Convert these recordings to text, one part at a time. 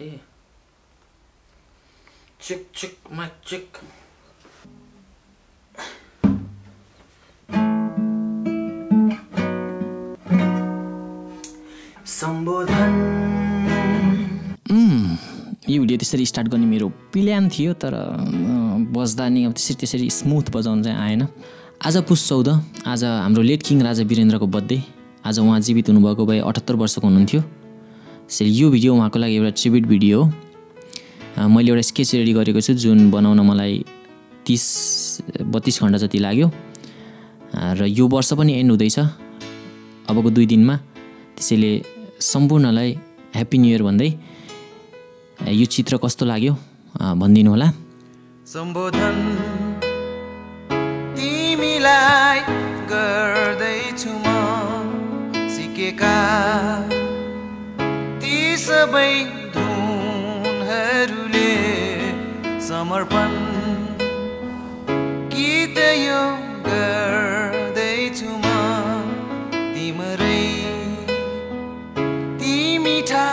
ए check check मा सम्बोधन यो भिडियो त्यसरी स्टार्ट गर्ने मेरो प्लान थियो तर बज्दा नि अब त्यसरी त्यसरी स्मुथ बजाउनु चाहिँ आएन आज पुस चौध आज हाम्रो लेट किङ राजा वीरेन्द्रको बर्थडे आज उहाँ जीवित हुनुभएको भए अठहत्तर वर्षको हुनुहुन्थ्यो त्यसरी यो भिडियो उहाँको लागि एउटा ट्रिब्युट भिडियो हो मैले एउटा स्केच रेडी गरेको छु जुन बनाउन मलाई तिस बत्तिस घन्टा जति लाग्यो। र यो वर्ष पनि एन्ड हुँदैछ अबको दुई दिनमा। त्यसैले सम्पूर्णलाई ह्याप्पी न्यु इयर भन्दै यो चित्र कस्तो लाग्यो भनिदिनु होला। सम्बोधन तिमीलाई गर्दैछु म सिकेका सबै धुनहरूले समर्पण गीत यो गर्दैछु म तिम्रै। ती मिठा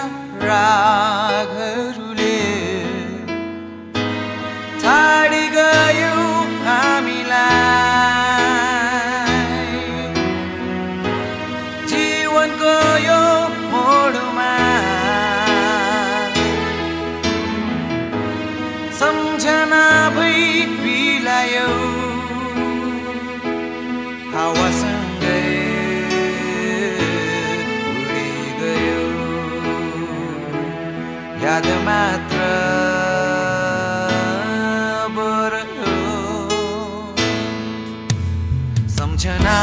रागहरूले छाडी गयो हामीलाई। जीवनको यो मोडमा सम्झना भई बिलायो हावासँगै याद मात्र बर सम्झना